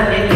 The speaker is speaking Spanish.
realmente